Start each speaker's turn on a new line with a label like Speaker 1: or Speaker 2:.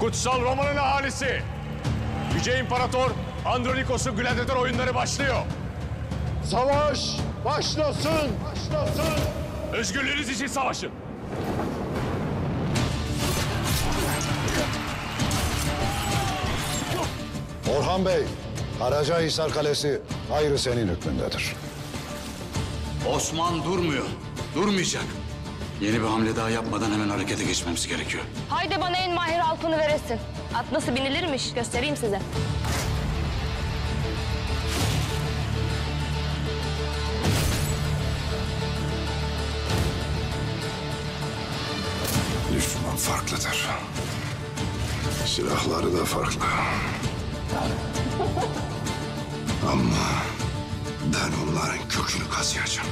Speaker 1: Kutsal Roma'nın ahalisi. Yüce İmparator Andronikos'un gladyatör oyunları başlıyor.
Speaker 2: Savaş başlasın. Başlasın.
Speaker 1: Özgürlüğünüz için savaşın.
Speaker 2: Orhan Bey, Karacahisar Kalesi ayrı senin hükmündedir.
Speaker 3: Osman durmuyor. Durmayacak. Yeni bir hamle daha yapmadan hemen harekete geçmemiz gerekiyor.
Speaker 4: Haydi bana en mahir alpını veresin. At nasıl binilirmiş göstereyim size.
Speaker 2: Düşman farklıdır. Silahları da farklı. Ama ben onların kökünü kazıyacağım.